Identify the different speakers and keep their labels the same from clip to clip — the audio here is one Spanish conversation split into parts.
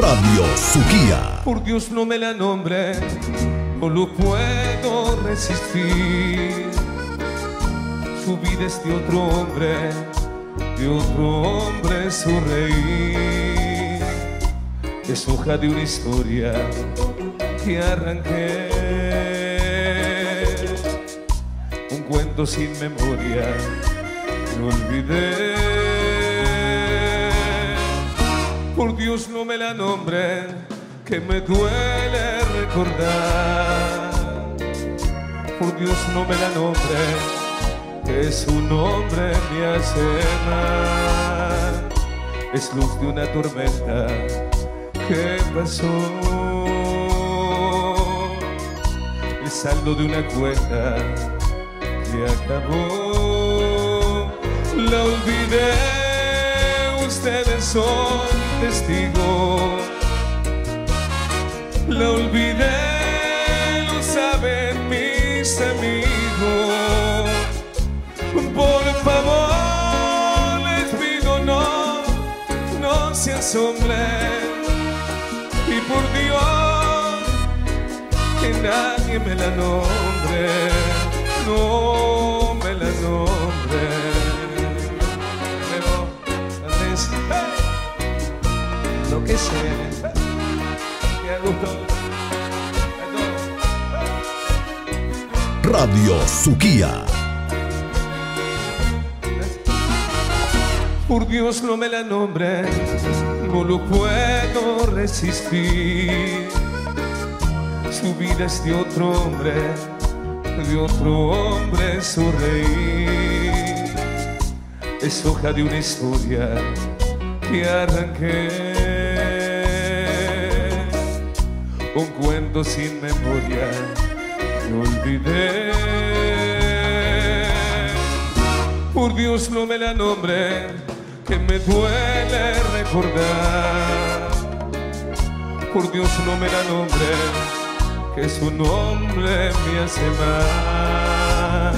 Speaker 1: Radio Suquía.
Speaker 2: Por Dios no me la nombre, no lo puedo resistir. Su vida es de otro hombre, de otro hombre su reír. Es hoja de una historia que arranqué. Un cuento sin memoria, lo olvidé. Por Dios no me la nombre, que me duele recordar. Por Dios no me la nombre, que su nombre me hace mal. Es luz de una tormenta que pasó. El saldo de una cuenta que acabó. Ustedes son testigos. La olvidé, lo saben mis amigos. Por favor, les pido no, no se asombren. Y por Dios, que nadie me la nombre, no que a gusto.
Speaker 1: Radio Suquía.
Speaker 2: Por Dios no me la nombre, no lo puedo resistir. Su vida es de otro hombre, de otro hombre su reír. Es hoja de una historia que arranqué. Un cuento sin memoria que olvidé. Por Dios no me la nombre, que me duele recordar. Por Dios no me la nombre, que su nombre me hace mal.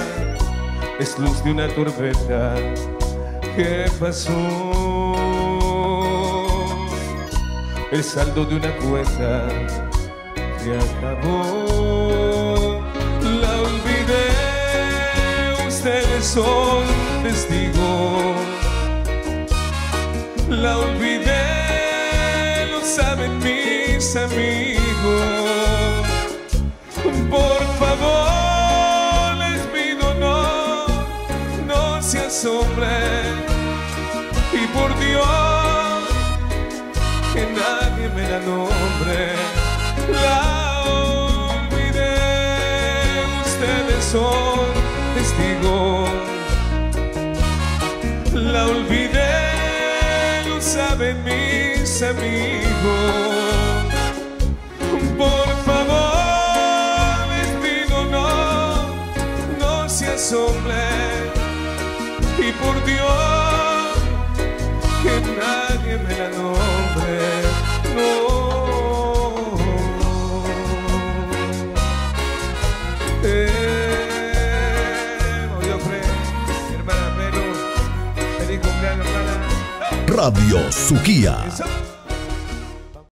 Speaker 2: Es luz de una tormenta que pasó. El saldo de una cuenta que acabó. La olvidé, ustedes son testigos. La olvidé, lo saben mis amigos. Por favor, les pido no, no se asombren. Y por Dios, nombre. La olvidé, ustedes son testigos. La olvidé, lo saben mis amigos. Por favor, les no, no se asombren. Y por Dios, que nadie me la.
Speaker 1: Radio Suquía.